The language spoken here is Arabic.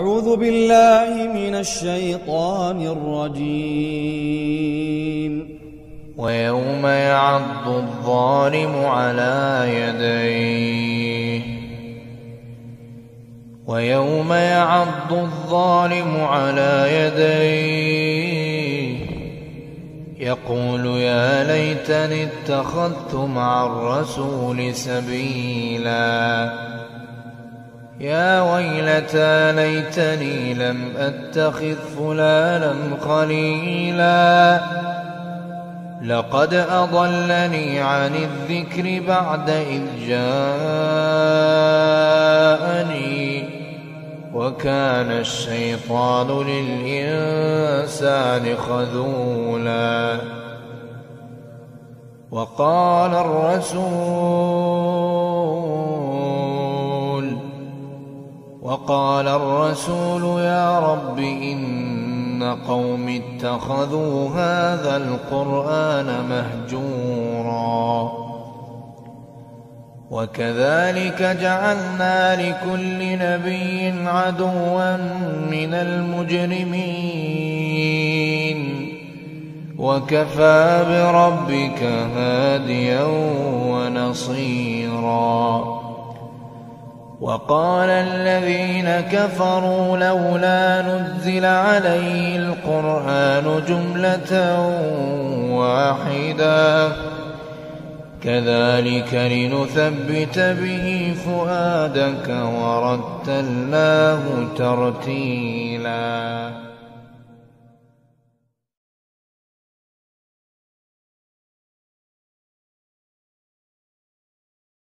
أعوذ بالله من الشيطان الرجيم. ويوم يعض الظالم على يديه. ويوم يعض الظالم على يديه. يقول يا ليتني اتخذت مع الرسول سبيلا. يا ويلتى ليتني لم أتخذ فلانا خليلا. لقد أضلني عن الذكر بعد إذ جاءني وكان الشيطان للإنسان خذولا. وقال الرسول وقال الرسول يا رب إن قوم اتخذوا هذا القرآن مهجورا. وكذلك جعلنا لكل نبي عدوا من المجرمين. وكفى بربك هاديا ونصيرا. وقال الذين كفروا لولا نزل عليه القرآن جملة واحدة. كذلك لنثبت به فؤادك ورتلناه ترتيلاً.